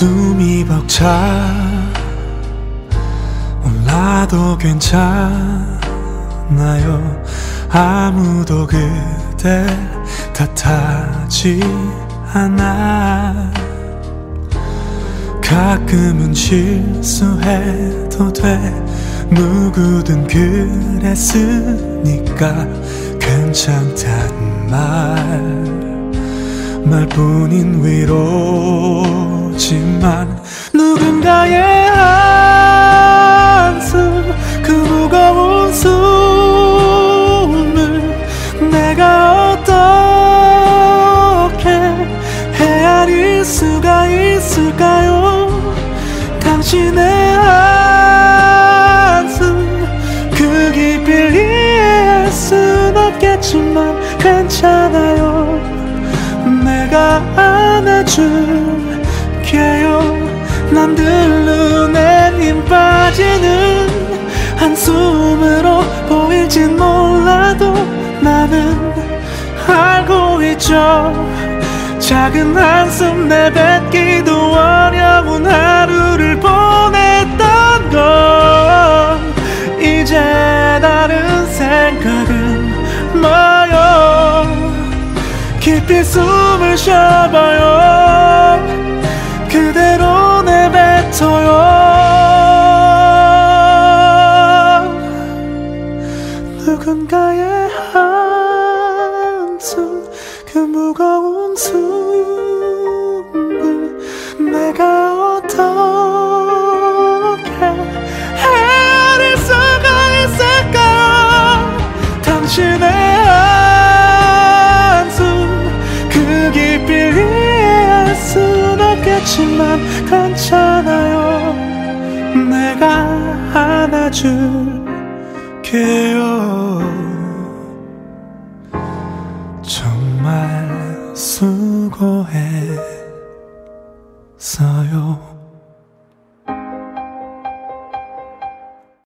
숨이 벅차. 올라도 괜찮아요. 아무도 그댈 탓하지 않아. 가끔은 실수해도 돼. 누구든 그랬으니까 괜찮단 말. 말뿐인 위로 지만 누군가의 한숨 그 무거운 숨을 내가 어떻게 헤아릴 수가 있을까요? 당신의 한숨 그 깊이를 이해할 순 없겠지만 괜찮아요. 내가 안아줄 게요. 남들 눈엔 힘 빠지는 한숨으로 보일진 몰라도 나는 알고 있죠. 작은 한숨 내뱉기도 어려운 하루를 보냈던 건 이제 다른 생각은 뭐요. 깊이 숨을 쉬어봐요 누군가의 한숨 그 무거운 숨을 내가 어떻게 헤아릴 수가 있을까요 당신의 한숨 그 깊이를 이해할 순 없겠지만 괜찮아요. 내가 안아줄 게요. 정말 수고했어요